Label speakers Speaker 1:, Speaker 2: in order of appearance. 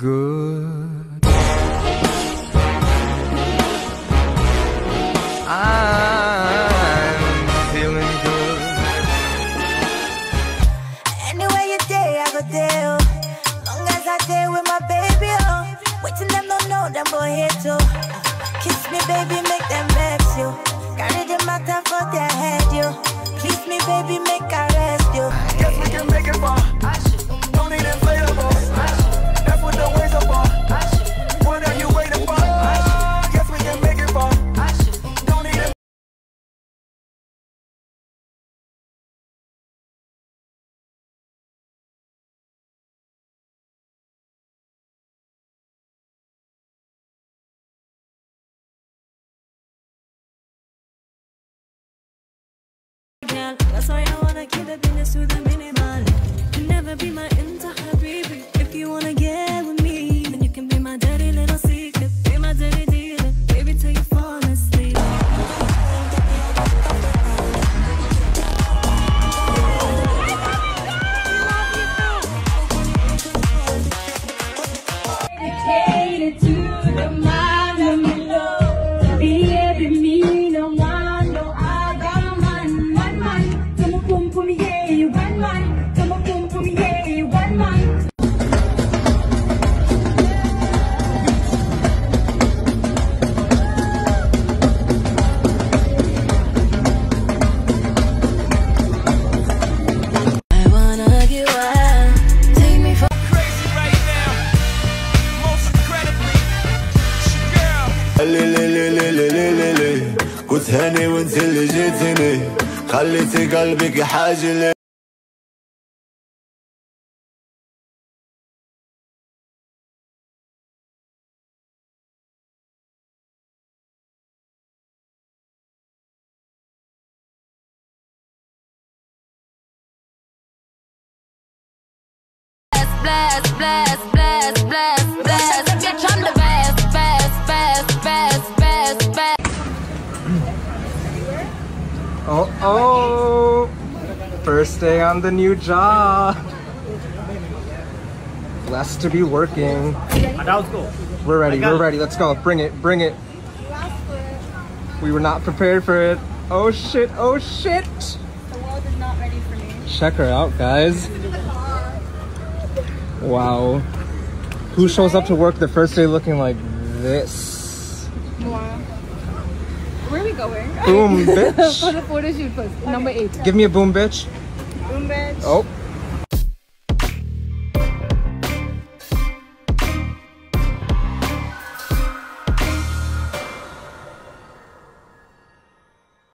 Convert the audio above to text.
Speaker 1: good. I'm feeling good.
Speaker 2: Anywhere you day, I go oh. Long as I day with my baby, oh. Waiting them don't know them go here too. Kiss me, baby, make them vex you. Carry the matter for their head, you. Please me, baby, make I
Speaker 3: girl. That's why I wanna keep business to the minimal. Never be my entire baby. If you wanna
Speaker 4: كنت هاني وانت اللي جيتني خليتي قلبك حاجة لي
Speaker 5: Blast, blast, blast, blast, blast. Bitch, I'm the best, best, best, best, best, best.
Speaker 1: Oh, oh. First day on the new job. Blessed to be working. We're ready, we're ready. Let's go. Bring it, bring it. We were not prepared for it. Oh shit, oh shit.
Speaker 6: The world is not ready for me.
Speaker 1: Check her out, guys. Wow. Who shows up to work the first day looking like this?
Speaker 6: Wow. Where are we going?
Speaker 1: Boom, bitch.
Speaker 6: for the photo shoot first. Number eight.
Speaker 1: Give me a boom, bitch.
Speaker 6: Boom bitch.
Speaker 1: Oh,